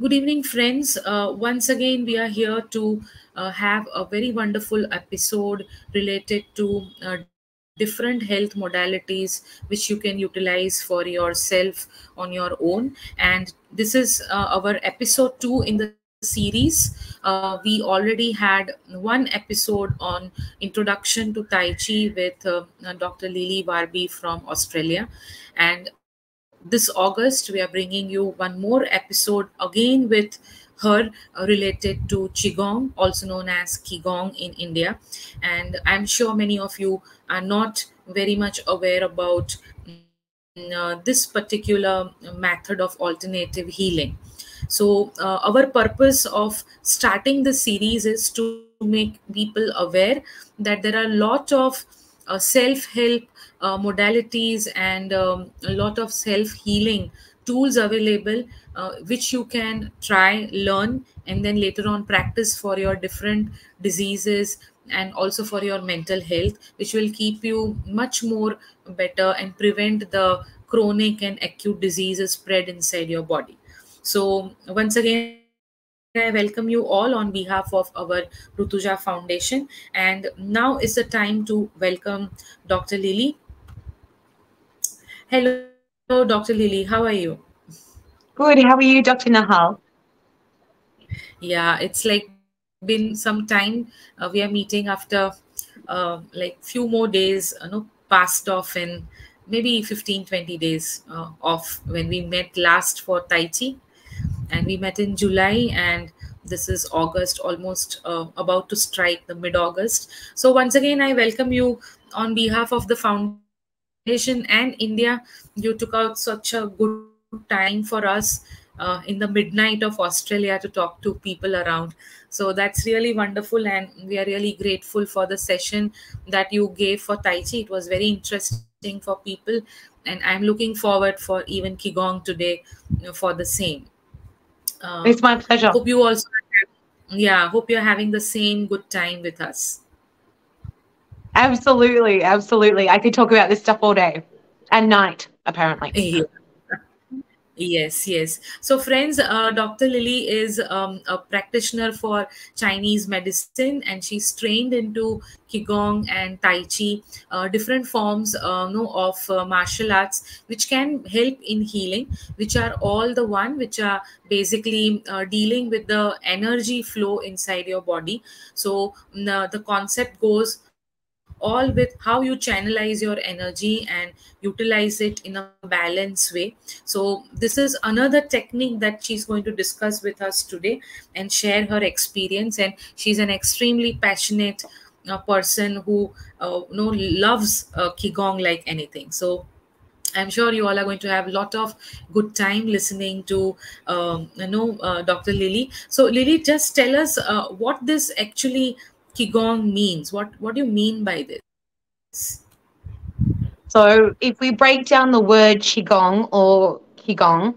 Good evening, friends. Uh, once again, we are here to uh, have a very wonderful episode related to uh, different health modalities which you can utilize for yourself on your own. And this is uh, our episode two in the series. Uh, we already had one episode on introduction to Tai Chi with uh, Dr. Lily Warby from Australia. And this August, we are bringing you one more episode again with her uh, related to Qigong, also known as Qigong in India. And I'm sure many of you are not very much aware about mm, uh, this particular method of alternative healing. So, uh, our purpose of starting the series is to make people aware that there are a lot of uh, self help uh, modalities and um, a lot of self healing tools available uh, which you can try learn and then later on practice for your different diseases and also for your mental health which will keep you much more better and prevent the chronic and acute diseases spread inside your body so once again I welcome you all on behalf of our Rutuja Foundation. And now is the time to welcome Dr. Lily. Hello, Dr. Lily. How are you? Good. How are you, Dr. Nahal? Yeah, it's like been some time. Uh, we are meeting after uh, like few more days, you know, passed off in maybe 15, 20 days uh, off when we met last for Tai Chi and we met in July and this is August, almost uh, about to strike the mid August. So, once again, I welcome you on behalf of the foundation and India. You took out such a good time for us uh, in the midnight of Australia to talk to people around. So, that's really wonderful, and we are really grateful for the session that you gave for Tai Chi. It was very interesting for people, and I'm looking forward for even Qigong today you know, for the same. Uh, it's my pleasure. Hope you also, yeah, hope you're having the same good time with us. Absolutely, absolutely. I could talk about this stuff all day and night, apparently. Yeah. Yes, yes. So, friends, uh, Dr. Lily is um, a practitioner for Chinese medicine and she's trained into Qigong and Tai Chi, uh, different forms uh, of uh, martial arts which can help in healing, which are all the one which are basically uh, dealing with the energy flow inside your body. So, the, the concept goes all with how you channelize your energy and utilize it in a balanced way so this is another technique that she's going to discuss with us today and share her experience and she's an extremely passionate uh, person who uh, you know loves uh, qigong like anything so I'm sure you all are going to have a lot of good time listening to, um, you know, uh, Dr. Lily. So, Lily, just tell us uh, what this actually qigong means? What what do you mean by this? So if we break down the word qigong or qigong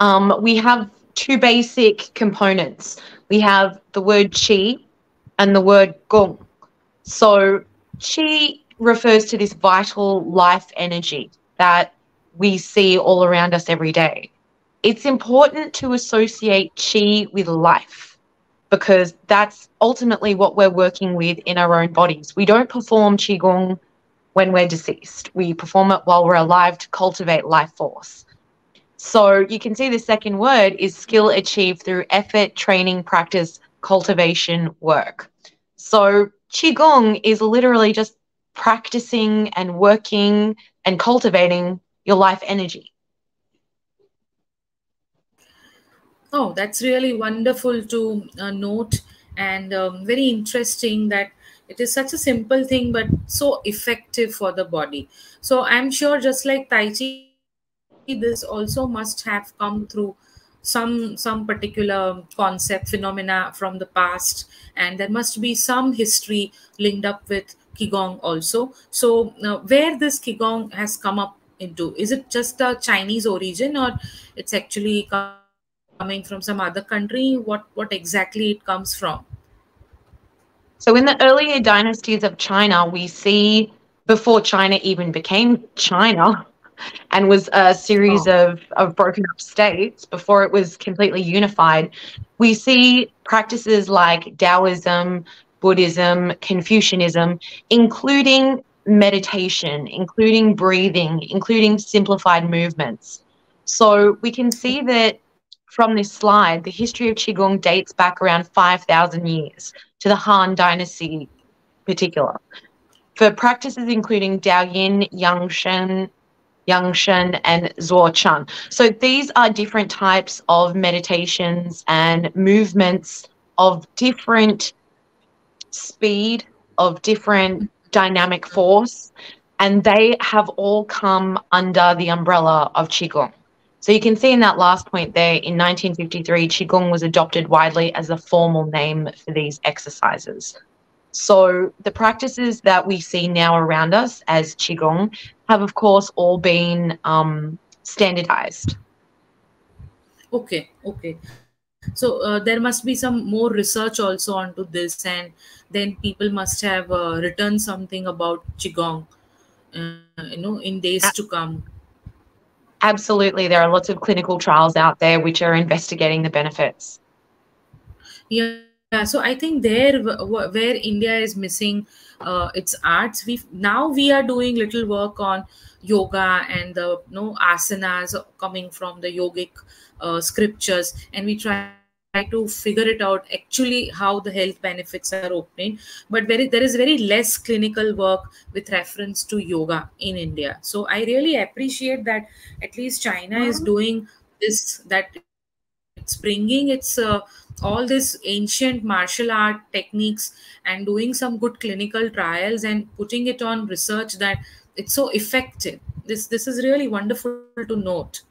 um, we have two basic components. We have the word qi and the word gong. So qi refers to this vital life energy that we see all around us every day. It's important to associate qi with life because that's ultimately what we're working with in our own bodies. We don't perform Qigong when we're deceased, we perform it while we're alive to cultivate life force. So you can see the second word is skill achieved through effort, training, practice, cultivation, work. So Qigong is literally just practicing and working and cultivating your life energy. Oh, that's really wonderful to uh, note and um, very interesting that it is such a simple thing but so effective for the body. So I'm sure just like Tai Chi, this also must have come through some some particular concept phenomena from the past and there must be some history linked up with qigong also so uh, where this qigong has come up into is it just a chinese origin or it's actually coming from some other country? What what exactly it comes from? So in the earlier dynasties of China, we see before China even became China, and was a series oh. of, of broken up states before it was completely unified, we see practices like Taoism, Buddhism, Confucianism, including meditation, including breathing, including simplified movements. So we can see that from this slide, the history of Qigong dates back around 5,000 years to the Han Dynasty particular. For practices including Daoyin, Yangsheng, Yangsheng, and Zuochang. So these are different types of meditations and movements of different speed, of different dynamic force, and they have all come under the umbrella of Qigong. So you can see in that last point there, in 1953, Qigong was adopted widely as a formal name for these exercises. So the practices that we see now around us as Qigong have, of course, all been um, standardized. Okay, okay. So uh, there must be some more research also onto this, and then people must have uh, written something about Qigong, uh, you know, in days to come. Absolutely. There are lots of clinical trials out there which are investigating the benefits. Yeah. So I think there where India is missing uh, its arts, we now we are doing little work on yoga and the you know, asanas coming from the yogic uh, scriptures, and we try try to figure it out actually how the health benefits are obtained but very there is very less clinical work with reference to yoga in india. So i really appreciate that at least china mm-hmm. is doing this that it's bringing its uh, all this ancient martial art techniques and doing some good clinical trials and putting it on research that it's so effective. This this is really wonderful to note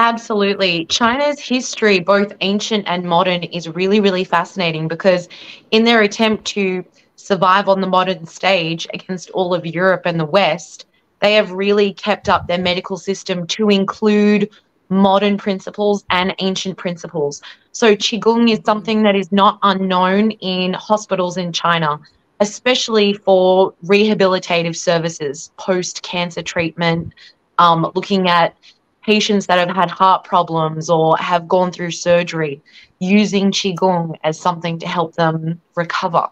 Absolutely. China's history, both ancient and modern, is really, really fascinating because in their attempt to survive on the modern stage against all of Europe and the West, they have really kept up their medical system to include modern principles and ancient principles. So, Qigong is something that is not unknown in hospitals in China, especially for rehabilitative services, post cancer treatment, um, looking at patients that have had heart problems or have gone through surgery using Qigong as something to help them recover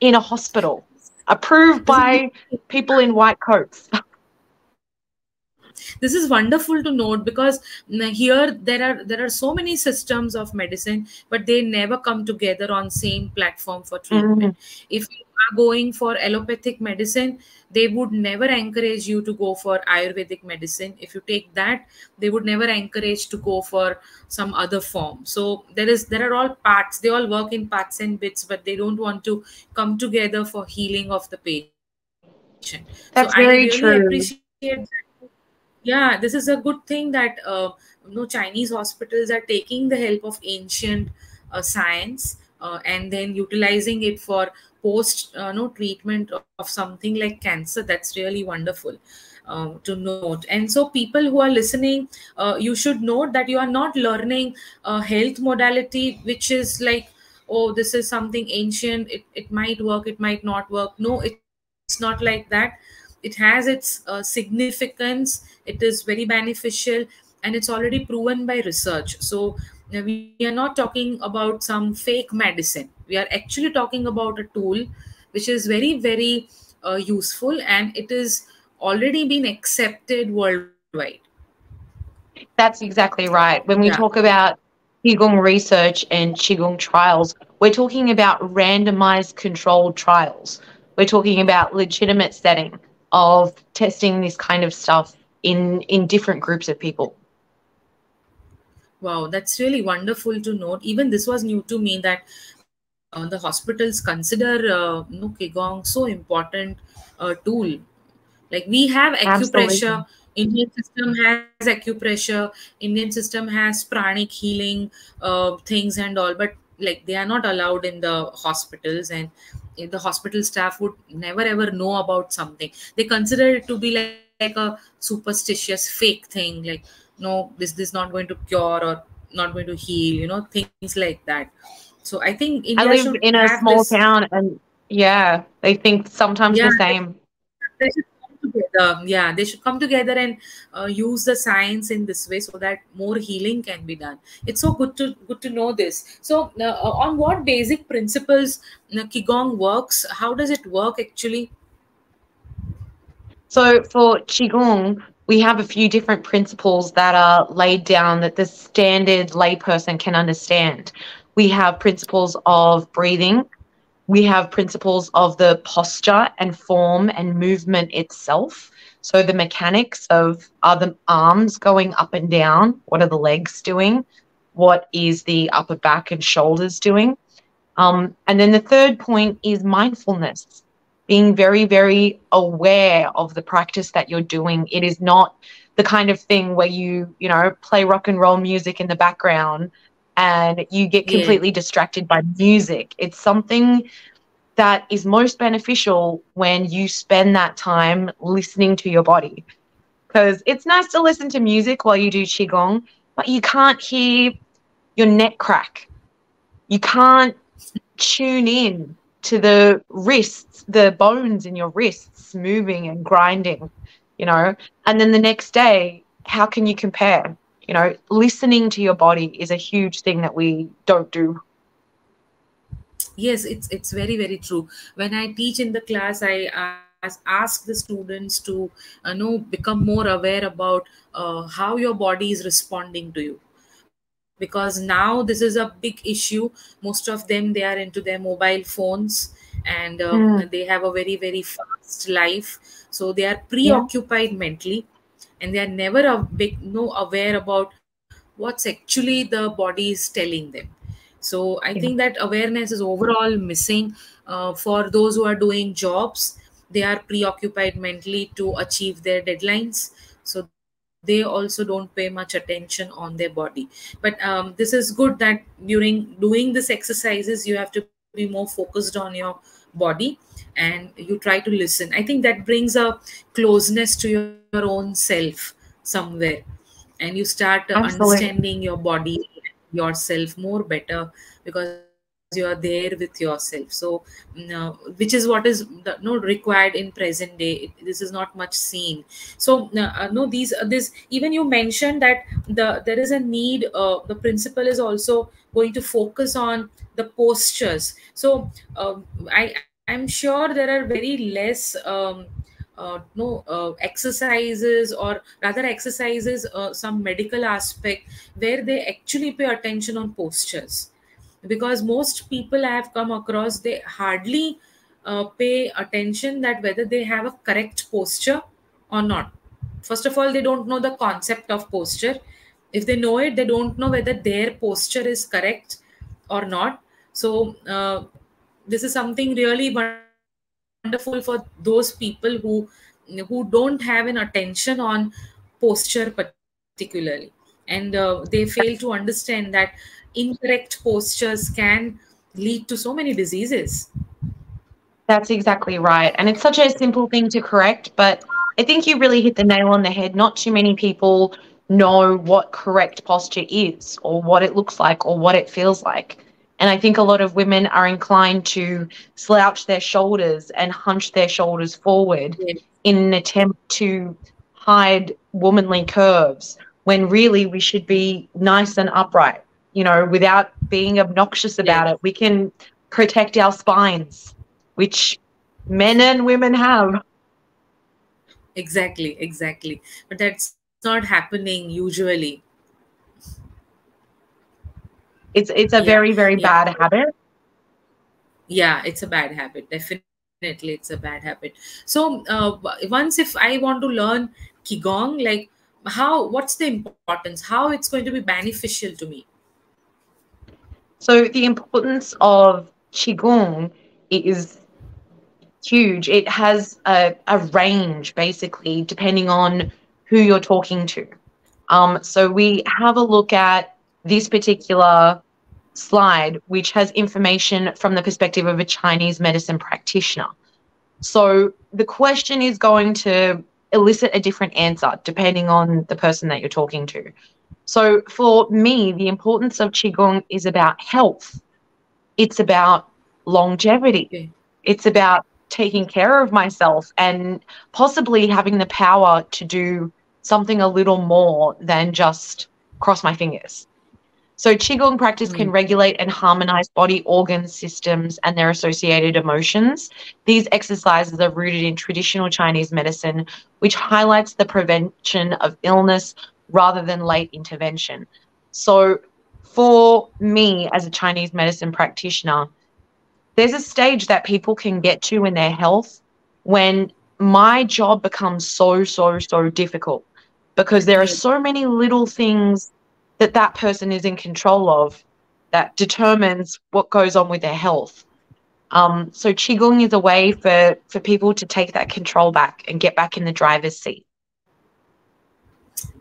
in a hospital, approved by people in white coats. This is wonderful to note because here there are there are so many systems of medicine but they never come together on same platform for treatment mm-hmm. if you are going for allopathic medicine they would never encourage you to go for ayurvedic medicine if you take that they would never encourage to go for some other form so there is there are all parts they all work in parts and bits but they don't want to come together for healing of the patient that's so very I really true appreciate that. Yeah this is a good thing that uh, you know chinese hospitals are taking the help of ancient uh, science uh, and then utilizing it for post uh, no treatment of something like cancer. That's really wonderful uh, to note. And so people who are listening uh, you should note that you are not learning a health modality which is like oh this is something ancient it, it might work it might not work. No it, it's not like that. It has its uh, significance it is very beneficial and it's already proven by research. So we are not talking about some fake medicine. We are actually talking about a tool which is very very uh, useful and it is already been accepted worldwide. That's exactly right. When we yeah. talk about qigong research and qigong trials we're talking about randomized controlled trials. We're talking about legitimate setting of testing this kind of stuff in in different groups of people Wow, that's really wonderful to note. Even this was new to me that uh, the hospitals consider uh, you know, Qigong so important uh, tool. Like we have acupressure. Absolutely. Indian system has acupressure. Indian system has pranic healing uh, things and all, but like they are not allowed in the hospitals and the hospital staff would never ever know about something. They consider it to be like, like a superstitious fake thing. Like no this this is not going to cure or not going to heal you know things like that so i think India i live in a small this, town and yeah they think sometimes yeah, the same together. Yeah, they should come together and uh, use the science in this way so that more healing can be done. It's so good to good to know this. So, uh, on what basic principles uh, qigong works? How does it work actually? So for qigong, we have a few different principles that are laid down that the standard layperson can understand. We have principles of breathing, we have principles of the posture and form and movement itself. So the mechanics of are the arms going up and down? What are the legs doing? What is the upper back and shoulders doing? Um, and then the third point is mindfulness, being very, very aware of the practice that you're doing. It is not the kind of thing where you, you know, play rock and roll music in the background and you get completely yeah. distracted by music. It's something that is most beneficial when you spend that time listening to your body. Because it's nice to listen to music while you do Qigong, but you can't hear your neck crack. You can't tune in to the wrists, the bones in your wrists moving and grinding, you know. And then the next day, how can you compare? you know, listening to your body is a huge thing that we don't do. Yes, it's it's very very true. When I teach in the class, I ask, ask the students to uh, know become more aware about uh, how your body is responding to you because now this is a big issue most of them they are into their mobile phones and um, mm. they have a very very fast life so they are preoccupied yeah. mentally and they are never a big no aware about what's actually the body is telling them so i yeah. think that awareness is overall missing uh, for those who are doing jobs they are preoccupied mentally to achieve their deadlines so they also don't pay much attention on their body. But um, this is good that during doing this exercises you have to be more focused on your body and you try to listen. I think that brings a closeness to your, your own self somewhere. And you start understanding your body yourself more better because you are there with yourself. So uh, which is what is the, no required in present day. This is not much seen. So uh, no these uh, this even you mentioned that the there is a need uh, the principle is also going to focus on the postures. So uh, i i'm sure there are very less um, uh, no uh, exercises or rather exercises uh, some medical aspect where they actually pay attention on postures because most people i have come across they hardly uh, pay attention that whether they have a correct posture or not. First of all they don't know the concept of posture. If they know it they don't know whether their posture is correct or not. So uh, this is something really wonderful for those people who who don't have an attention on posture particularly. And uh, they fail to understand that incorrect postures can lead to so many diseases. That's exactly right. And it's such a simple thing to correct but i think you really hit the nail on the head. Not too many people know what correct posture is or what it looks like or what it feels like. And I think a lot of women are inclined to slouch their shoulders and hunch their shoulders forward yeah. in an attempt to hide womanly curves when really we should be nice and upright, you know, without being obnoxious about yeah. it. We can protect our spines, which men and women have. Exactly, exactly. But that's not happening usually it's it's a yeah. very very yeah. bad habit. Yeah, it's a bad habit. Definitely, it's a bad habit. So uh, once if I want to learn qigong, like how what's the importance? How it's going to be beneficial to me? So the importance of qigong is huge. It has a, a range basically depending on who you're talking to. Um, so we have a look at this particular slide, which has information from the perspective of a Chinese medicine practitioner. So the question is going to elicit a different answer depending on the person that you're talking to. So for me, the importance of Qigong is about health, it's about longevity, it's about taking care of myself and possibly having the power to do something a little more than just cross my fingers. So, Qigong practice mm. can regulate and harmonize body organ systems and their associated emotions. These exercises are rooted in traditional Chinese medicine, which highlights the prevention of illness rather than late intervention. So, for me as a Chinese medicine practitioner, there's a stage that people can get to in their health when my job becomes so, so, so difficult because there are so many little things that that person is in control of that determines what goes on with their health. Um, so qigong is a way for for people to take that control back and get back in the driver's seat.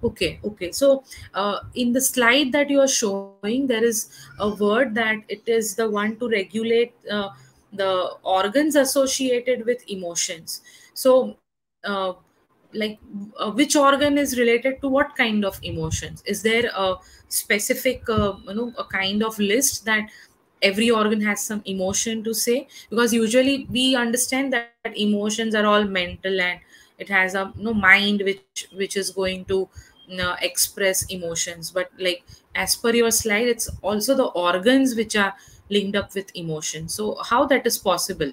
Okay, okay. So uh, in the slide that you are showing, there is a word that it is the one to regulate uh, the organs associated with emotions. So uh, like uh, which organ is related to what kind of emotions is there a specific uh, you know a kind of list that every organ has some emotion to say because usually we understand that, emotions are all mental and it has a you know, mind which which is going to you know, express emotions. But like as per your slide it's also the organs which are linked up with emotion. So how that is possible?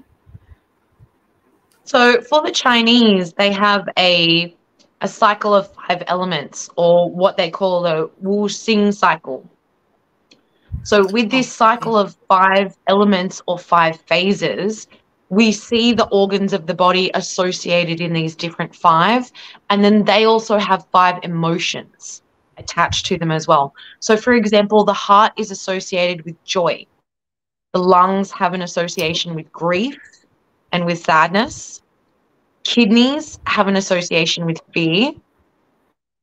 So for the Chinese, they have a a cycle of five elements, or what they call the Wu Xing cycle. So with this cycle of five elements or five phases, we see the organs of the body associated in these different five, and then they also have five emotions attached to them as well. So, for example, the heart is associated with joy, the lungs have an association with grief, and with sadness. Kidneys have an association with fear.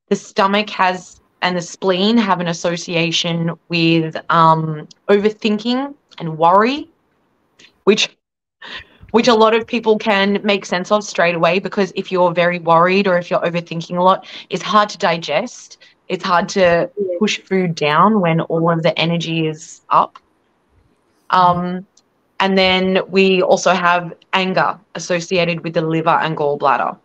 The stomach has and the spleen have an association with um, overthinking and worry, which which a lot of people can make sense of straight away because if you're very worried or if you're overthinking a lot, it's hard to digest. It's hard to push food down when all of the energy is up. Um, and then we also have anger associated with the liver and gallbladder.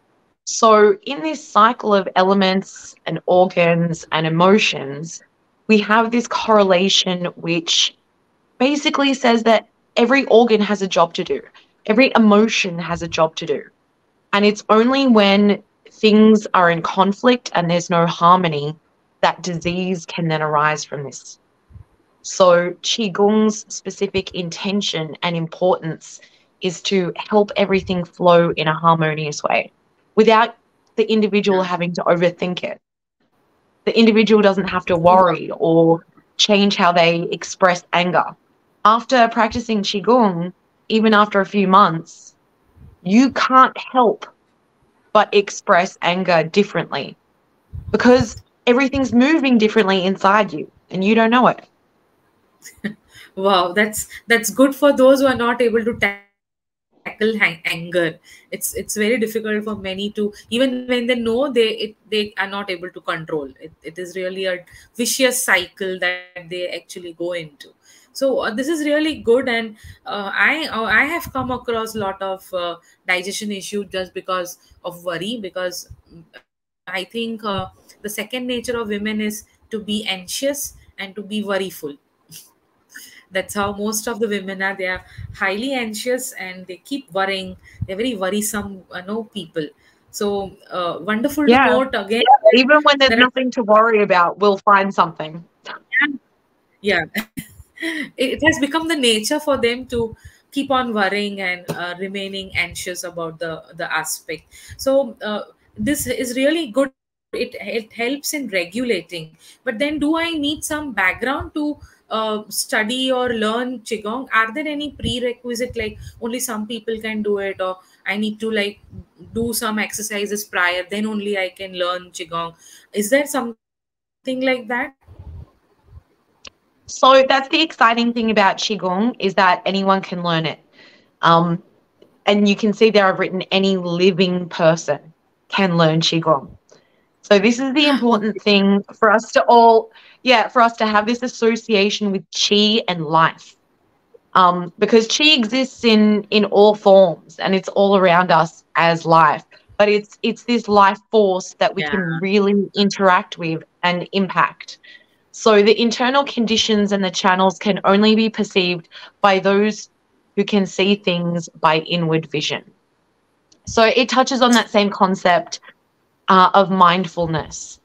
So, in this cycle of elements and organs and emotions, we have this correlation which basically says that every organ has a job to do, every emotion has a job to do. And it's only when things are in conflict and there's no harmony that disease can then arise from this. So, Qigong's specific intention and importance is to help everything flow in a harmonious way without the individual having to overthink it. The individual doesn't have to worry or change how they express anger. After practicing Qigong, even after a few months, you can't help but express anger differently because everything's moving differently inside you and you don't know it. wow that's that's good for those who are not able to tackle anger. It's it's very difficult for many to even when they know they it, they are not able to control. It, it is really a vicious cycle that they actually go into so uh, this is really good and uh, i uh, i have come across a lot of uh, digestion issue just because of worry because i think uh, the second nature of women is to be anxious and to be worryful that's how most of the women are they are highly anxious and they keep worrying they're very worrisome you know people so uh, wonderful yeah. report again yeah. even when there's nothing to worry about we'll find something yeah, yeah. it has become the nature for them to keep on worrying and uh, remaining anxious about the the aspect. So uh, this is really good. It, it helps in regulating. But then do i need some background to uh, study or learn qigong? Are there any prerequisite like only some people can do it or i need to like do some exercises prior then only i can learn qigong? Is there something like that so that's the exciting thing about qigong is that anyone can learn it um, and you can see there i've written any living person can learn qigong so this is the important thing for us to all, yeah, for us to have this association with chi and life. um, because chi exists in in all forms and it's all around us as life but it's it's this life force that we Yeah. can really interact with and impact so the internal conditions and the channels can only be perceived by those who can see things by inward vision. So it touches on that same concept uh, of mindfulness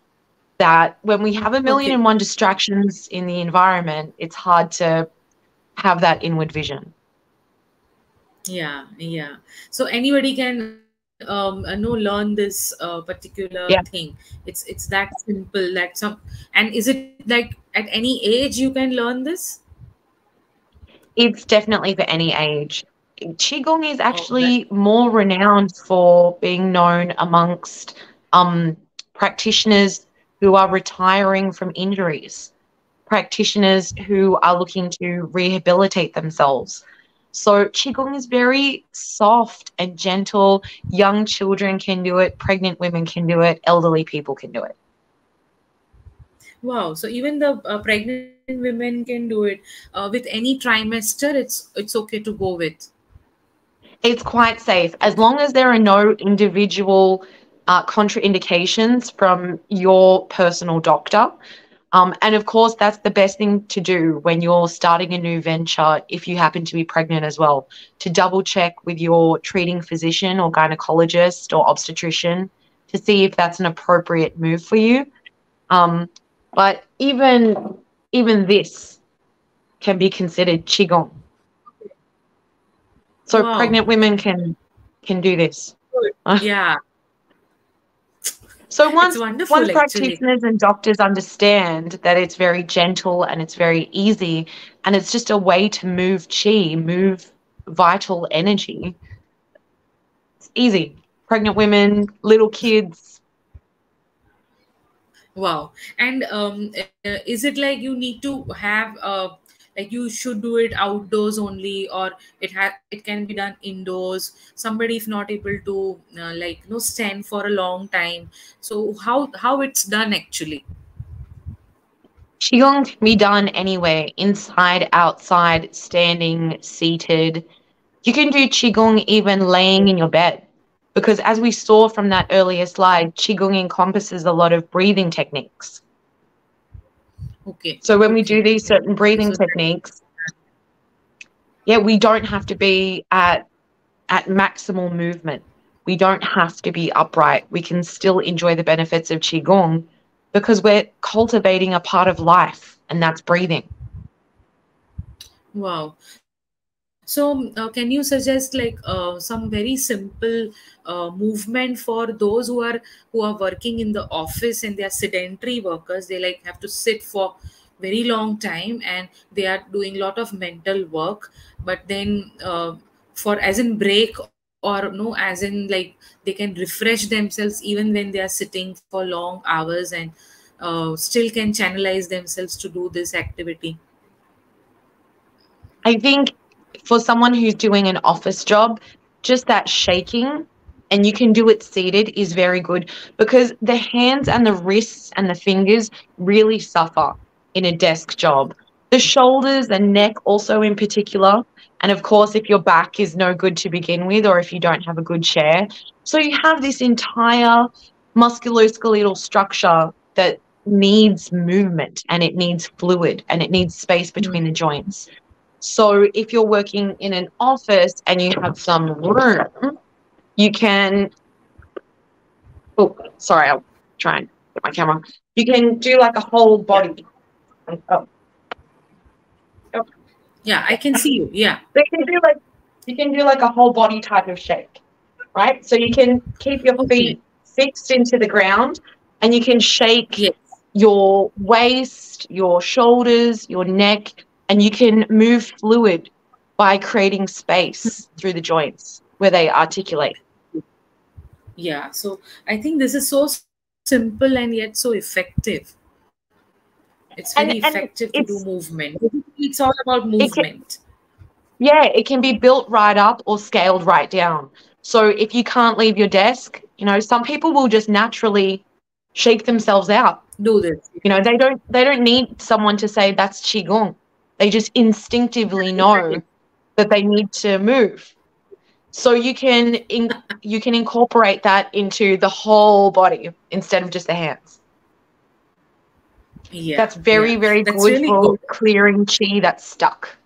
that when we have a million and one distractions in the environment it's hard to have that inward vision. Yeah, yeah. So anybody can um uh, know learn this uh, particular Yeah. thing. It's it's that simple. that some and is it like at any age you can learn this? It's definitely for any age. Qigong is Oh, actually more renowned for being known amongst um, practitioners who are retiring from injuries, practitioners who are looking to rehabilitate themselves. So, Qigong is very soft and gentle. Young children can do it, pregnant women can do it, elderly people can do it. wow. So even the uh, pregnant women can do it uh, with any trimester. It's it's okay to go with. It's quite safe as long as there are no individual uh, contraindications from your personal doctor. Um, and of course, that's the best thing to do when you're starting a new venture if you happen to be pregnant as well, to double check with your treating physician or gynecologist or obstetrician to see if that's an appropriate move for you. Um, but even even this can be considered qigong. So Wow. pregnant women can can do this. Yeah, So once once actually. practitioners and doctors understand that it's very gentle and it's very easy and it's just a way to move chi, move vital energy. It's easy. Pregnant women, little kids. Wow. And um, uh, is it like you need to have uh, like you should do it outdoors only, or it ha- it can be done indoors? Somebody if not able to uh, like you know stand for a long time. So how how it's done actually? Qigong can be done anywhere, inside, outside, standing, seated. You can do Qigong even laying in your bed. Because as we saw from that earlier slide, Qigong encompasses a lot of breathing techniques. Okay. So when we do these certain breathing techniques, yeah, we don't have to be at at maximal movement. We don't have to be upright. We can still enjoy the benefits of qigong because we're cultivating a part of life, and that's breathing. Wow. So, uh, can you suggest like uh, some very simple uh, movement for those who are who are working in the office and they are sedentary workers? They like have to sit for very long time and they are doing a lot of mental work. But then, uh, for as in break or no, as in like they can refresh themselves even when they are sitting for long hours and uh, still can channelize themselves to do this activity. I think for someone who's doing an office job, just that shaking and you can do it seated is very good because the hands and the wrists and the fingers really suffer in a desk job. The shoulders and neck, also in particular. And of course, if your back is no good to begin with, or if you don't have a good chair. So you have this entire musculoskeletal structure that needs movement and it needs fluid and it needs space between the mm. joints. So if you're working in an office and you have some room, you can. Oh, sorry, I'll try and get my camera. You can do like a whole body. Oh. oh, Yeah, I can see you. Yeah. they can do like you can do like a whole body type of shake, right? So you can keep your Okay. feet fixed into the ground, and you can shake Yes. your waist, your shoulders, your neck, and you can move fluid by creating space through the joints where they articulate. Yeah. So I think this is so simple and yet so effective. It's very and effective to do movement. It's all about movement. Yeah, it can be built right up or scaled right down. So if you can't leave your desk, you know, some people will just naturally shake themselves out. Do this. You know, they don't they don't need someone to say that's qigong. They just instinctively know that they need to move. So you can in, you can incorporate that into the whole body instead of just the hands. Yeah, That's very yeah. very That's good really for good. clearing chi that's stuck.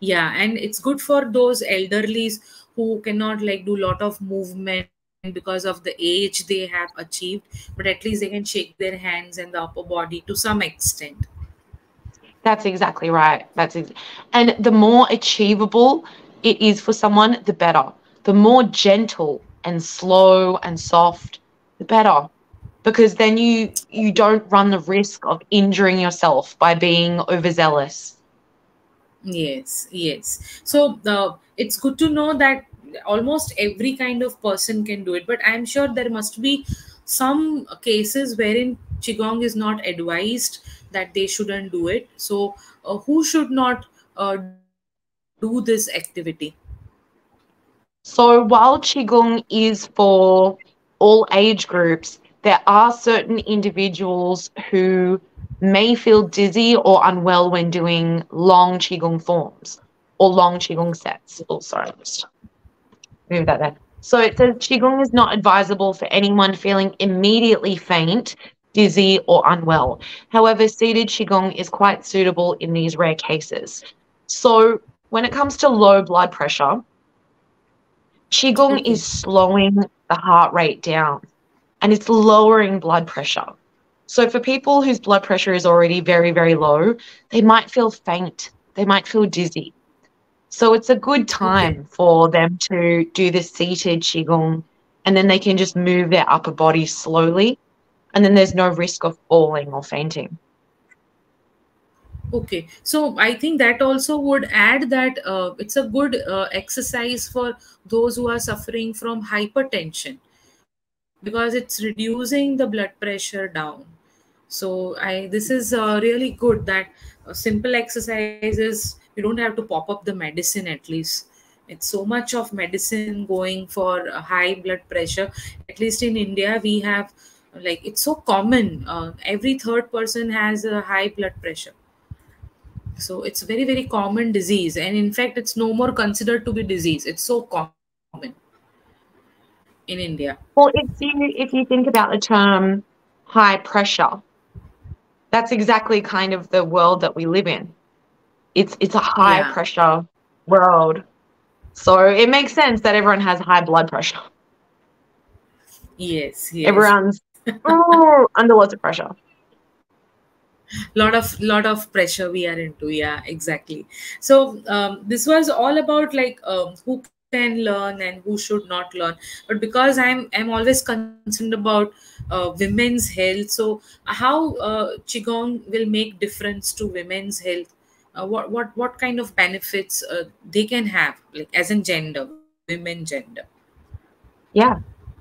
Yeah, and it's good for those elderlies who cannot like do a lot of movement because of the age they have achieved, but at least they can shake their hands and the upper body to some extent. That's exactly right. That's ex- and the more achievable it is for someone, the better. The more gentle and slow and soft, the better. Because then you you don't run the risk of injuring yourself by being overzealous. Yes, yes. So uh, it's good to know that almost every kind of person can do it, but I'm sure there must be some cases wherein qigong is not advised that they shouldn't do it. So uh, who should not uh, do this activity? So while Qigong is for all age groups, there are certain individuals who may feel dizzy or unwell when doing long Qigong forms or long Qigong sets. Oh, sorry, just move that there. So it says Qigong is not advisable for anyone feeling immediately faint, dizzy, or unwell. However, seated Qigong is quite suitable in these rare cases. So when it comes to low blood pressure, Qigong Okay. is slowing the heart rate down and it's lowering blood pressure. So, for people whose blood pressure is already very, very low, they might feel faint, they might feel dizzy. So, it's a good mm-hmm. time for them to do the seated Qigong and then they can just move their upper body slowly and then there's no risk of falling or fainting. Okay, so I think that also would add that uh, it's a good uh, exercise for those who are suffering from hypertension because it's reducing the blood pressure down. So I this is uh, really good that simple exercises you don't have to pop up the medicine at least. It's so much of medicine going for high blood pressure. At least in India, we have like it's so common. Uh, every third person has a high blood pressure so it's very very common disease and in fact it's no more considered to be disease it's so common in india Well, if you if you think about the term high pressure, that's exactly kind of the world that we live in. It's it's a high Yeah. pressure world. So it makes sense that everyone has high blood pressure. yes yes Everyone's ooh, under lots of pressure. lot of lot of pressure we are into yeah exactly so um, this was all about like um, who can learn and who should not learn but because i'm i'm always concerned about uh, women's health so how uh, qigong will make difference to women's health uh, what what what kind of benefits uh, they can have like as in gender women gender Yeah.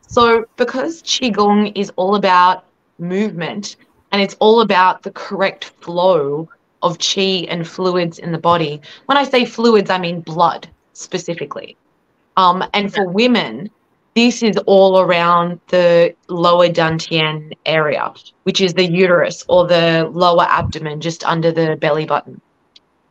So because Qigong is all about movement and it's all about the correct flow of qi and fluids in the body. When I say fluids, I mean blood specifically. Um, and for women, this is all around the lower dantian area, which is the uterus or the lower abdomen, just under the belly button.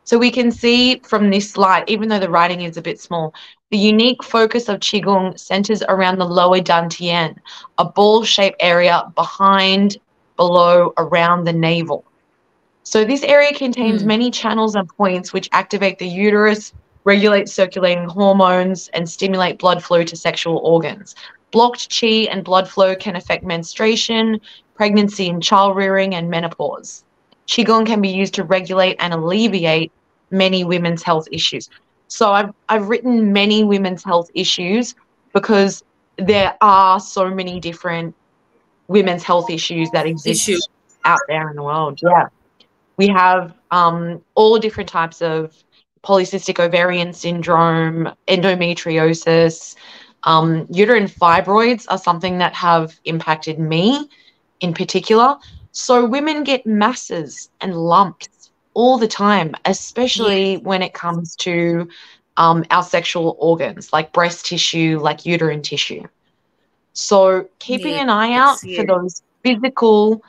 So we can see from this slide, even though the writing is a bit small, the unique focus of Qigong centers around the lower dantian, a ball shaped area behind, below, around the navel. So this area contains Hmm. many channels and points which activate the uterus, regulate circulating hormones, and stimulate blood flow to sexual organs. Blocked qi and blood flow can affect menstruation, pregnancy and child rearing, and menopause. Qigong can be used to regulate and alleviate many women's health issues. So I've I've written many women's health issues because there are so many different women's health issues that exist out there in the world. Yeah. We have um, all different types of polycystic ovarian syndrome, endometriosis, um, uterine fibroids are something that have impacted me in particular. So women get masses and lumps all the time, especially when it comes to um, our sexual organs like breast tissue, like uterine tissue. So keeping an eye out for those physical,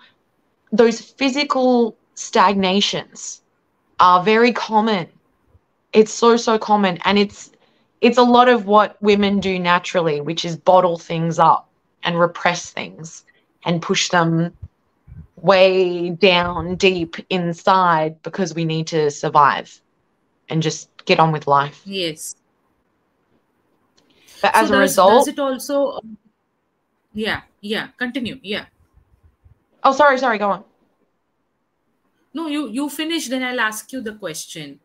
those physical stagnations are very common. It's so so common. And it's it's a lot of what women do naturally, which is bottle things up and repress things and push them way down deep inside because we need to survive and just get on with life. Yes. But as so a result, does it also um, yeah yeah continue yeah oh sorry, sorry, go on. no you you finish then i'll ask you the question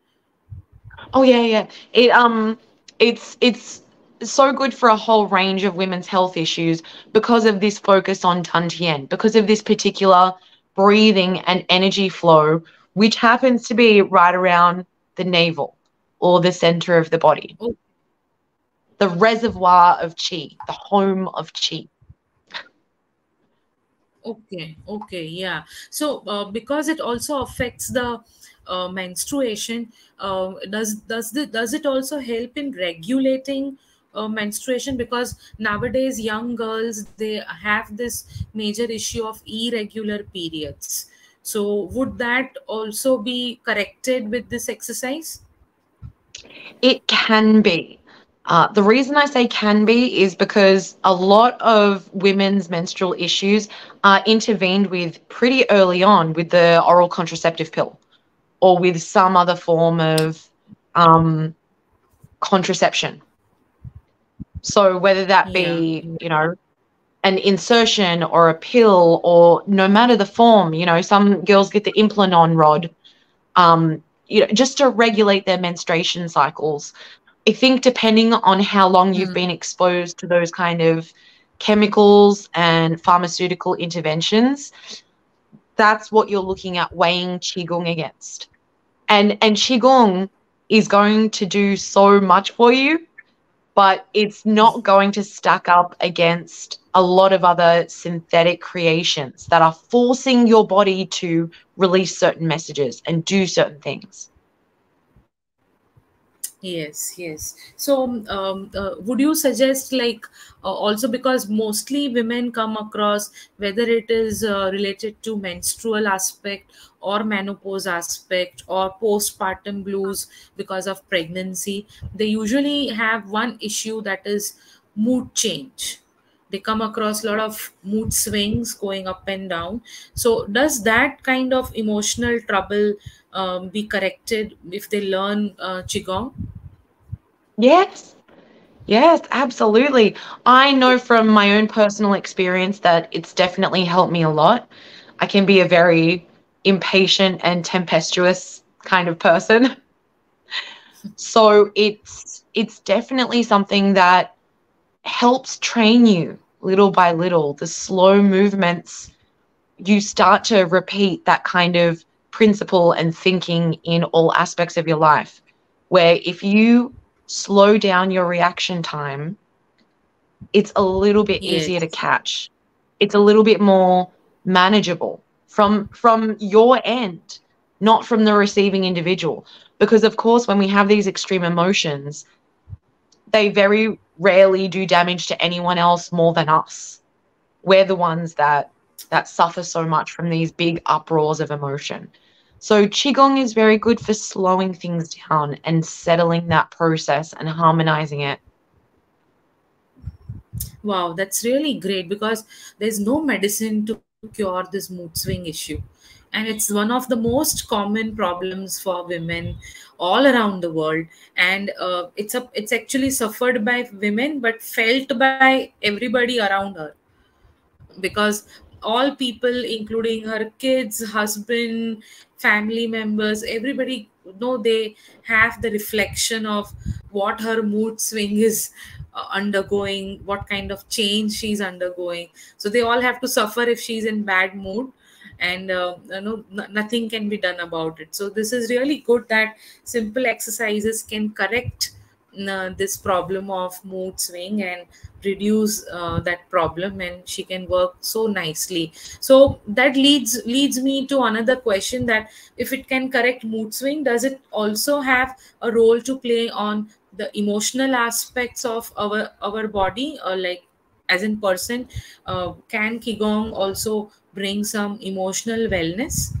Oh yeah, yeah. It um it's it's so good for a whole range of women's health issues because of this focus on Tantien, because of this particular breathing and energy flow, which happens to be right around the navel or the center of the body. The reservoir of chi, the home of chi. okay okay yeah so uh, because it also affects the uh, menstruation uh, does does the, does it also help in regulating uh, menstruation because nowadays young girls they have this major issue of irregular periods so would that also be corrected with this exercise It can be. Uh, the reason I say can be is because a lot of women's menstrual issues are intervened with pretty early on with the oral contraceptive pill or with some other form of um, contraception. So, whether that be, Yeah. you know, an insertion or a pill, or no matter the form, you know, some girls get the Implanon rod, um, you know, just to regulate their menstruation cycles. I think depending on how long you've Mm. been exposed to those kind of chemicals and pharmaceutical interventions, that's what you're looking at weighing qigong against. And and qigong is going to do so much for you, but it's not going to stack up against a lot of other synthetic creations that are forcing your body to release certain messages and do certain things. Yes, yes. So, um, uh, would you suggest, like, uh, also because mostly women come across whether it is uh, related to menstrual aspect or menopause aspect or postpartum blues because of pregnancy, they usually have one issue that is mood change. They come across a lot of mood swings going up and down. So, does that kind of emotional trouble um, be corrected if they learn uh, Qigong? Yes. Yes, absolutely. I know from my own personal experience that it's definitely helped me a lot. I can be a very impatient and tempestuous kind of person. So it's it's definitely something that helps train you little by little. The slow movements, you start to repeat that kind of principle and thinking in all aspects of your life. Where if you slow down your reaction time, it's a little bit easier to catch. It's a little bit more manageable from from your end, not from the receiving individual. Because of course, when we have these extreme emotions, they very rarely do damage to anyone else more than us. We're the ones that that suffer so much from these big uproars of emotion. So qigong is very good for slowing things down and settling that process and harmonizing it. Wow, that's really great because there's no medicine to cure this mood swing issue. And it's one of the most common problems for women all around the world. And uh, it's a it's actually suffered by women, but felt by everybody around her because all people including her kids husband family members everybody know they have the reflection of what her mood swing is uh, undergoing what kind of change she's undergoing. So they all have to suffer if she's in bad mood and uh, you know n- nothing can be done about it. So this is really good that simple exercises can correct uh, this problem of mood swing and reduce uh, that problem and she can work so nicely. So that leads leads me to another question that if it can correct mood swing does it also have a role to play on the emotional aspects of our our body? Or like as in person uh, can qigong also bring some emotional wellness?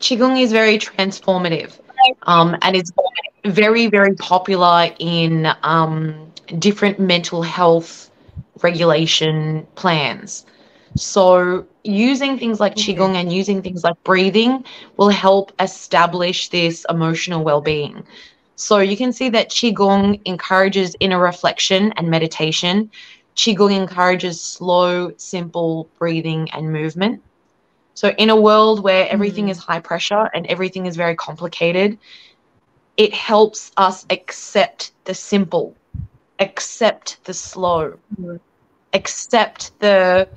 Qigong is very transformative. Um, and it's very, very popular in um, different mental health regulation plans. So, using things like. Qigong and using things like breathing will help establish this emotional well being. So, you can see that Qigong encourages inner reflection and meditation. Qigong encourages slow, simple breathing and movement. So, in a world where everything Mm. is high pressure and everything is very complicated, it helps us accept the simple, accept the slow, Mm. accept the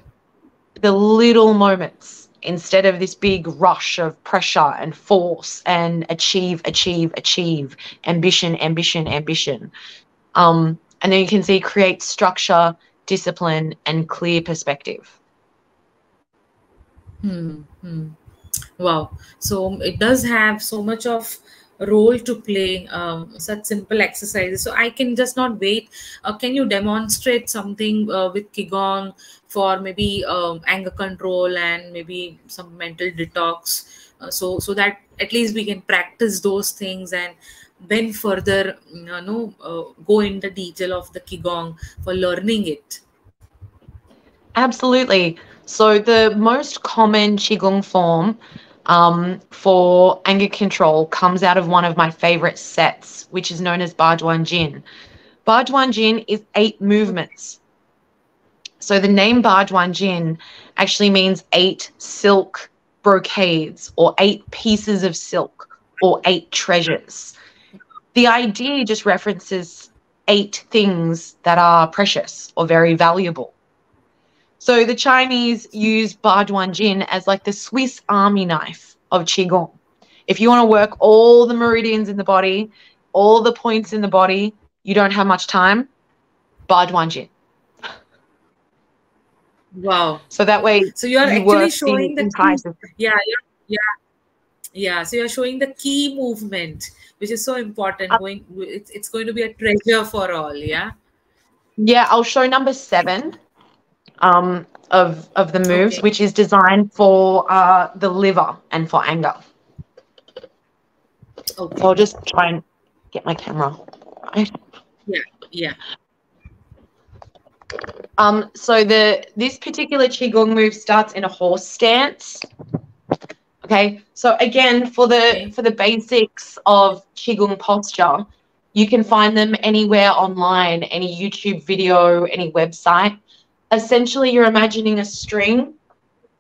the little moments instead of this big rush of pressure and force and achieve, achieve, achieve, ambition, ambition, ambition. Um, and then you can see create structure, discipline, and clear perspective. Hmm. hmm. Wow. So it does have so much of role to play um, such simple exercises so i can just not wait uh, can you demonstrate something uh, with qigong for maybe um, anger control and maybe some mental detox uh, so so that at least we can practice those things and then further you know uh, go in the detail of the qigong for learning it Absolutely. So the most common qigong form um, for anger control comes out of one of my favorite sets, which is known as Baduan Jin. Baduan Jin is eight movements. So the name Baduan Jin actually means eight silk brocades or eight pieces of silk or eight treasures. The idea just references eight things that are precious or very valuable. So the Chinese use Baduan Jin as like the Swiss army knife of Qigong. If you want to work all the meridians in the body, all the points in the body, you don't have much time, Baduan Jin. wow. So that way so you are you actually showing the key, yeah yeah yeah. Yeah so you're showing the key movement which is so important Uh, going it's, it's going to be a treasure for all yeah? Yeah, I'll show number seven um, of of the moves, Okay. which is designed for uh, the liver and for anger. okay So I'll just try and get my camera. right. yeah Um, so the this particular qigong move starts in a horse stance. Okay, so again, for the Okay. for the basics of qigong posture, you can find them anywhere online, any YouTube video, any website. Essentially, you're imagining a string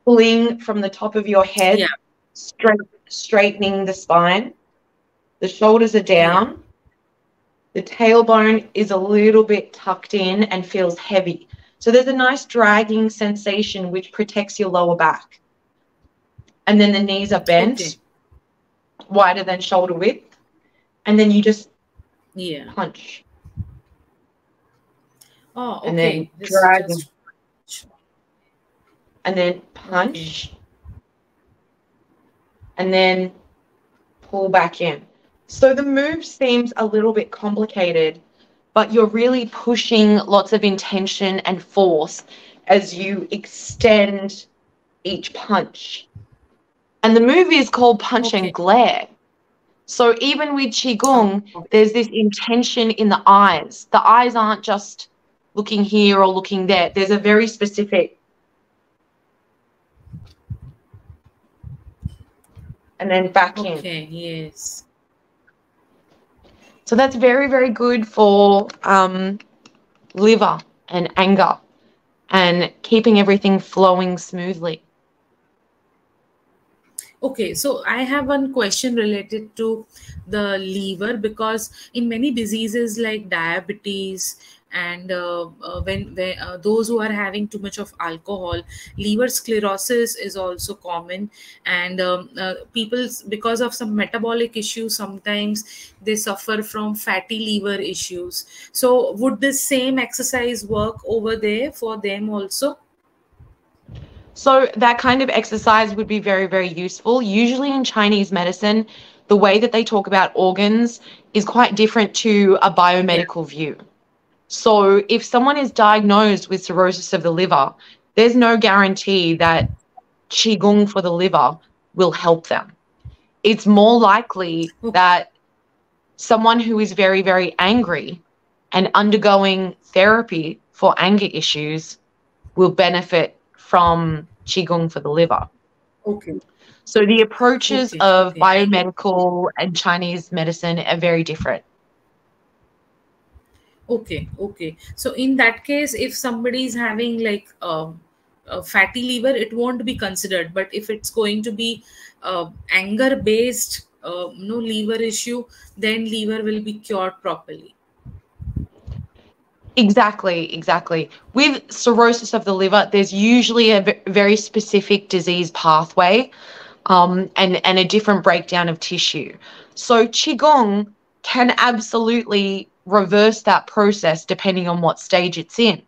pulling from the top of your head, Yeah. straight, straightening the spine. The shoulders are down. The tailbone is a little bit tucked in and feels heavy. So there's a nice dragging sensation which protects your lower back. And then the knees are bent, Okay. wider than shoulder width. And then you just yeah punch. oh okay And then This drag just- And then punch. And then pull back in. So the move seems a little bit complicated, but you're really pushing lots of intention and force as you extend each punch. And the move is called punch Okay. and glare. So even with Qigong, there's this intention in the eyes. The eyes aren't just looking here or looking there. There's a very specific. And then back in. okay yes So that's very, very good for um, liver and anger and keeping everything flowing smoothly. Okay, so I have one question related to the liver because in many diseases like diabetes and uh, uh, when, when uh, those who are having too much of alcohol, liver sclerosis is also common, and um, uh, people because of some metabolic issues sometimes they suffer from fatty liver issues. So would this same exercise work over there for them also? So that kind of exercise would be very, very useful. Usually in Chinese medicine, the way that they talk about organs is quite different to a biomedical view. So if someone is diagnosed with cirrhosis of the liver, there's no guarantee that Qigong for the liver will help them. it's more likely that someone who is very, very angry and undergoing therapy for anger issues will benefit from Qigong for the liver. Okay. So the approaches Okay, of biomedical and Chinese medicine are very different. Okay, okay. So in that case, if somebody is having like a fatty liver, it won't be considered. But if it's going to be uh, anger-based, uh, no liver issue, then liver will be cured properly. Exactly, exactly. With cirrhosis of the liver, there's usually a very specific disease pathway um, and, and a different breakdown of tissue. So, Qigong can absolutely reverse that process depending on what stage it's in.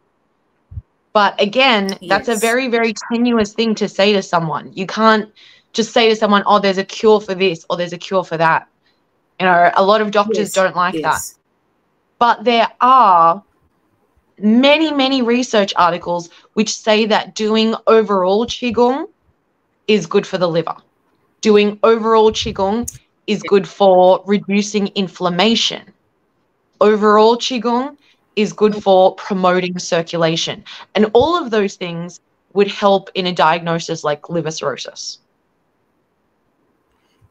But again, that's a very, very tenuous thing to say to someone. You can't just say to someone, oh, there's a cure for this or there's a cure for that. You know, a lot of doctors Yes, don't like that but there are many, many research articles which say that doing overall Qigong is good for the liver. Doing overall Qigong is good for reducing inflammation. Overall Qigong is good for promoting circulation. And all of those things would help in a diagnosis like liver cirrhosis.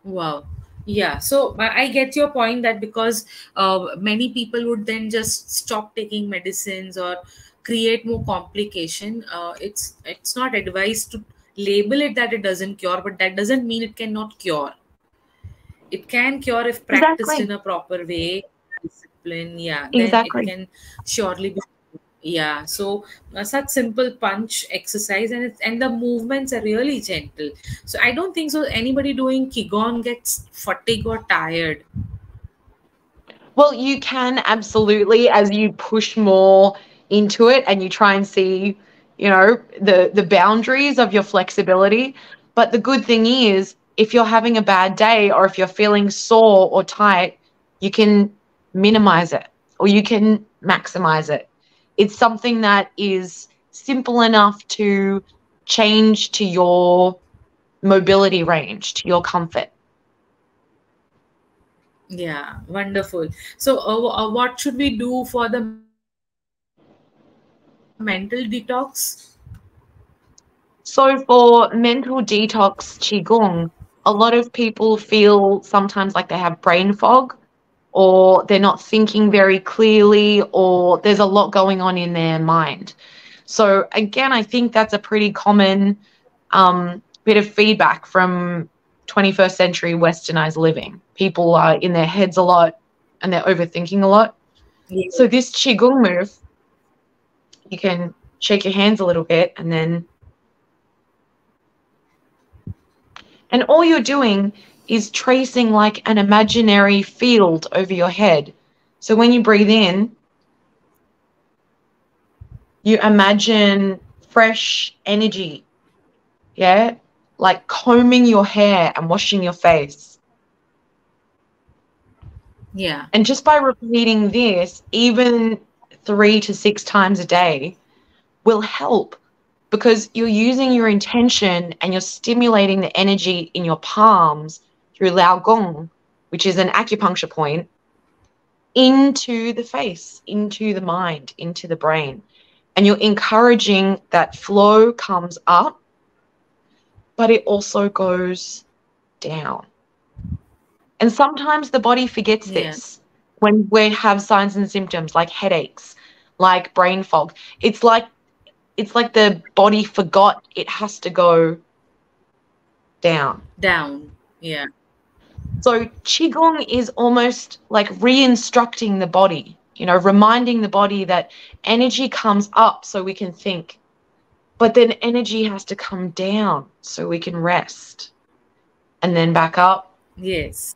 Wow. Yeah. So I I get your point that because uh, many people would then just stop taking medicines or create more complication. Uh, it's it's not advised to label it that it doesn't cure, but that doesn't mean it cannot cure. It can cure if practiced Exactly. in a proper way, discipline. Yeah, then Exactly. it can surely be. Yeah, so uh, such simple punch exercise and it's and the movements are really gentle. So I don't think so. Anybody doing Qigong gets fatigued or tired. Well, you can absolutely as you push more into it and you try and see, you know, the the boundaries of your flexibility. But the good thing is if you're having a bad day or if you're feeling sore or tight, you can minimize it or you can maximize it. It's something that is simple enough to change to your mobility range, to your comfort. Yeah, wonderful. So, uh, uh, what should we do for the mental detox? So for mental detox qigong, a lot of people feel sometimes like they have brain fog or they're not thinking very clearly or there's a lot going on in their mind. So again, I think that's a pretty common um, bit of feedback from 21st century westernized living. People are in their heads a lot and they're overthinking a lot. Yeah. So this qigong move, you can shake your hands a little bit and then and all you're doing is tracing like an imaginary field over your head. So when you breathe in, you imagine fresh energy. Yeah? Like combing your hair and washing your face. Yeah. And just by repeating this, even three to six times a day, will help because you're using your intention and you're stimulating the energy in your palms through Lao Gong, which is an acupuncture point, into the face, into the mind, into the brain. And you're encouraging that flow comes up, but it also goes down. And sometimes the body forgets Yeah. this when we have signs and symptoms like headaches, like brain fog. It's like it's like the body forgot it has to go down. Down. Yeah. So qigong is almost like re-instructing the body, you know, reminding the body that energy comes up so we can think. But then energy has to come down so we can rest. And then back up Yes.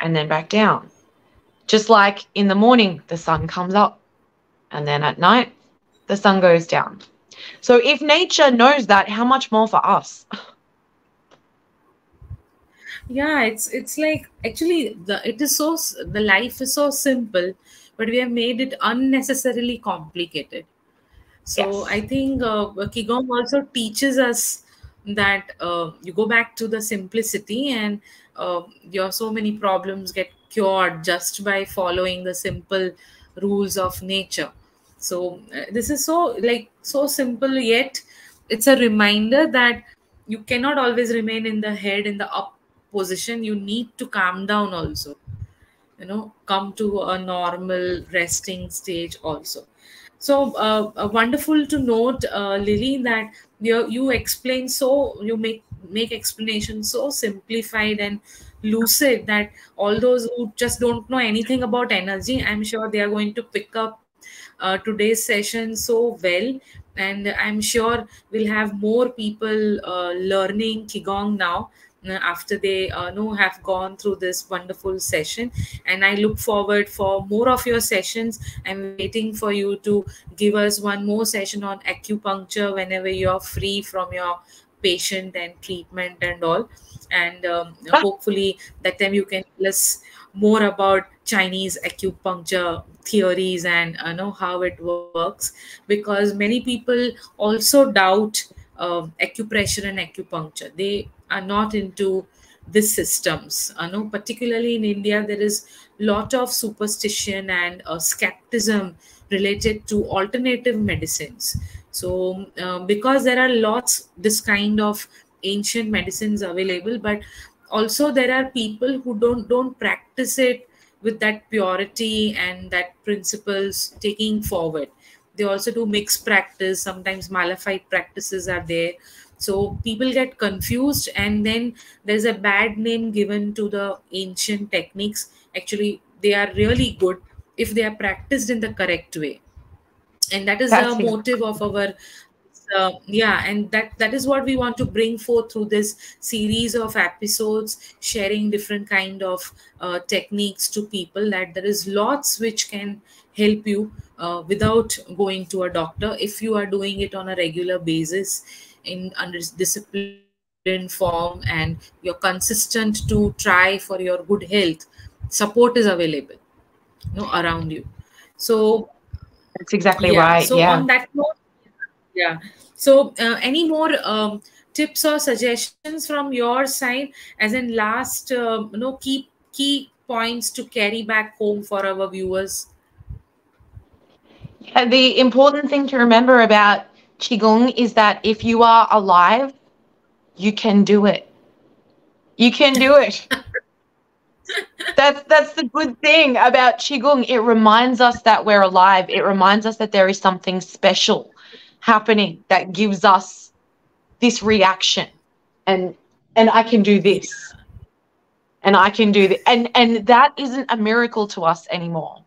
and then back down. Just like in the morning, the sun comes up, and then at night, the sun goes down. So if nature knows that, how much more for us? yeah it's it's like actually the it is so the life is so simple but we have made it unnecessarily complicated so Yes. i think uh, qigong also teaches us that uh, you go back to the simplicity and uh, your so many problems get cured just by following the simple rules of nature so uh, this is so like so simple yet it's a reminder that you cannot always remain in the head in the up position you need to calm down also. You know come to a normal resting stage also. So uh, uh, wonderful to note uh, lily that you, you explain so you make make explanation so simplified and lucid that all those who just don't know anything about energy i'm sure they are going to pick up uh, today's session so well. And i'm sure we'll have more people uh, learning qigong now after they uh, know have gone through this wonderful session. And i look forward for more of your sessions. I'm waiting for you to give us one more session on acupuncture whenever you're free from your patient and treatment and all. And um, hopefully that time you can tell us more about chinese acupuncture theories and you know how it works. Because many people also doubt uh, acupressure and acupuncture. They are not into these systems. You know particularly in india there is a lot of superstition and uh, skepticism related to alternative medicines. So uh, because there are lots this kind of ancient medicines available but also there are people who don't don't practice it with that purity and that principles taking forward. They also do mixed practice. Sometimes malified practices are there so people get confused and then there's a bad name given to the ancient techniques actually they are really good if they are practiced in the correct way and that is That's the it. motive of our uh, yeah and that that is what we want to bring forth through this series of episodes sharing different kind of uh, techniques to people that there is lots which can help you uh, without going to a doctor if you are doing it on a regular basis in under disciplined form and you're consistent to try for your good health support is available you know around you so That's exactly yeah right. so Yeah. on that note yeah so uh, any more um, tips or suggestions from your side as in last uh, you know key key points to carry back home for our viewers Yeah, the important thing to remember about Qigong is that if you are alive, you can do it. You can do it. that's that's the good thing about Qigong. It reminds us that we're alive. It reminds us that there is something special happening that gives us this reaction. And and I can do this. And I can do that. And and that isn't a miracle to us anymore.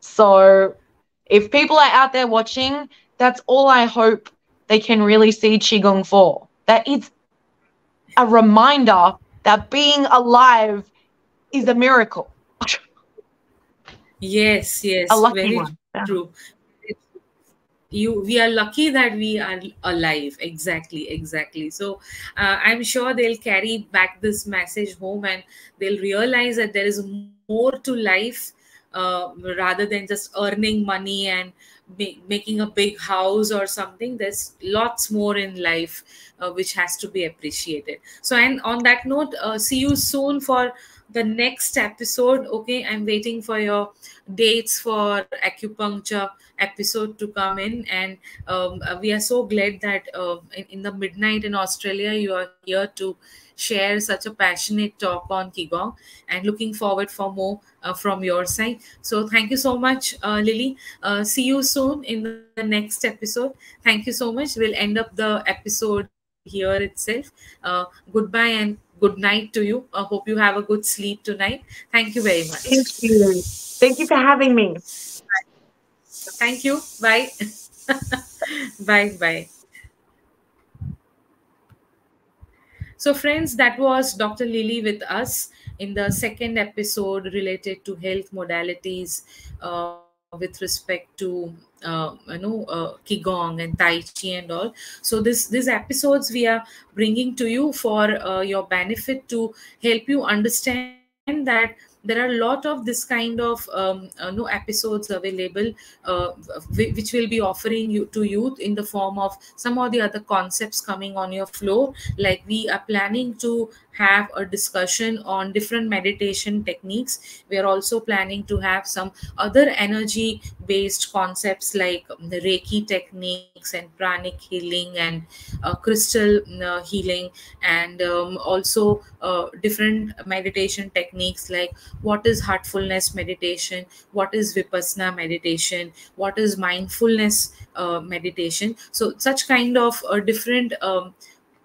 So if people are out there watching, that's all I hope they can really see Qigong for. That it's a reminder that being alive is a miracle. yes yes A lucky very one. Yeah. true you we are lucky that we are alive exactly exactly so uh, i'm sure they'll carry back this message home and they'll realize that there is more to life uh, rather than just earning money and ma- making a big house or something there's lots more in life uh, which has to be appreciated. So and on that note uh, see you soon for the next episode okay? I'm waiting for your dates for acupuncture episode to come in and um, uh, we are so glad that uh, in, in the midnight in australia you are here to share such a passionate talk on qigong and looking forward for more uh, from your side so thank you so much uh, lily uh, see you soon in the next episode thank you so much we'll end up the episode here itself uh, goodbye and good night to you i hope you have a good sleep tonight thank you very much Thank you. Thank you for having me. Thank you. Bye. bye. Bye. So, friends, that was Dr. Lily with us in the second episode related to health modalities uh, with respect to uh, you know uh, qigong and tai chi and all so this these episodes we are bringing to you for uh, your benefit to help you understand that there are a lot of this kind of um, uh, no episodes available uh, which will be offering you to youth in the form of some of the other concepts coming on your floor. Like we are planning to have a discussion on different meditation techniques. We are also planning to have some other energy based concepts like the reiki techniques and pranic healing and uh, crystal uh, healing and um, also uh, different meditation techniques like what is heartfulness meditation what is vipassana meditation what is mindfulness uh, meditation. So such kind of uh, different um,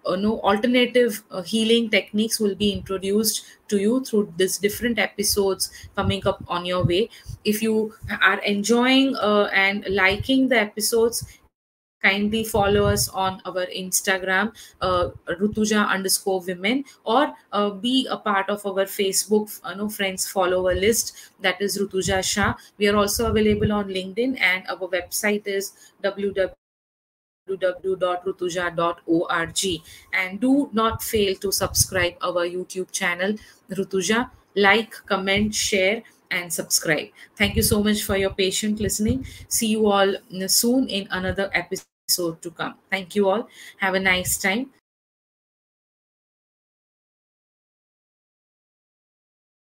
uh, no alternative uh, healing techniques will be introduced to you through this different episodes coming up on your way. If you are enjoying uh, and liking the episodes kindly follow us on our instagram uh, rutuja underscore women or uh, be a part of our facebook uh, no friends follower list that is rutuja shah. We are also available on linkedin and our website is www www.rutuja.org and do not fail to subscribe our youtube channel rutuja. Like comment share and subscribe. Thank you so much for your patient listening. See you all soon in another episode to come. Thank you all. Have a nice time